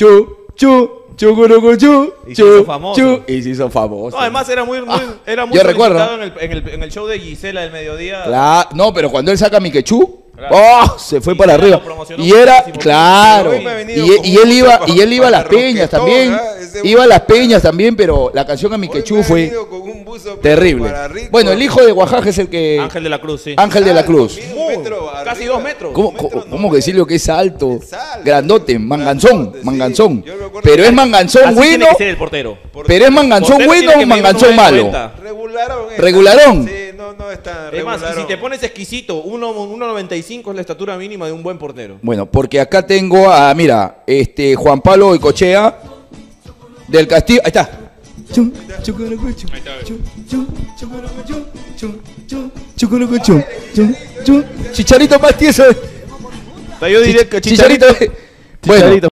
chu, chu, chucurucu, chu, Y se chu, hizo famoso. chu, y se hizo famoso. No, además era muy, muy, era muy yo recuerdo. solicitado en el, en, el, en el show de Gisela del mediodía. Claro, no, pero cuando él saca mi quechú, Claro. ¡oh! se fue Y para ya lo arriba. promocionó Y era, muchísimo. claro. Hoy me ha venido Y, con y él un iba, y él iba a las para peñas también. ¿ah? Ese Iba a las peñas también, pero la canción a mi quechú fue terrible. Bueno, el hijo de Oaxaca es el que. Ángel de la Cruz, sí. Ángel de la Cruz. Metro Casi arriba. dos metros. ¿Cómo, metro cómo- no, cómo que es alto? Es alto. Grandote, manganzón, manganzón. Pero es manganzón Así bueno, tiene que ser el portero. pero es manganzón Portero bueno o manganzón 1,90. malo. Regularón. eh. ¿Regularón? Sí, no, no está Es más, y si te pones exquisito, 1.95 es la estatura mínima de un buen portero. Bueno, porque acá tengo a, mira, este Juan Pablo Cochea del Castillo. Ahí está. Chum, chucurucu, Chicharito más tieso. Yo diría que Chicharito. Bueno,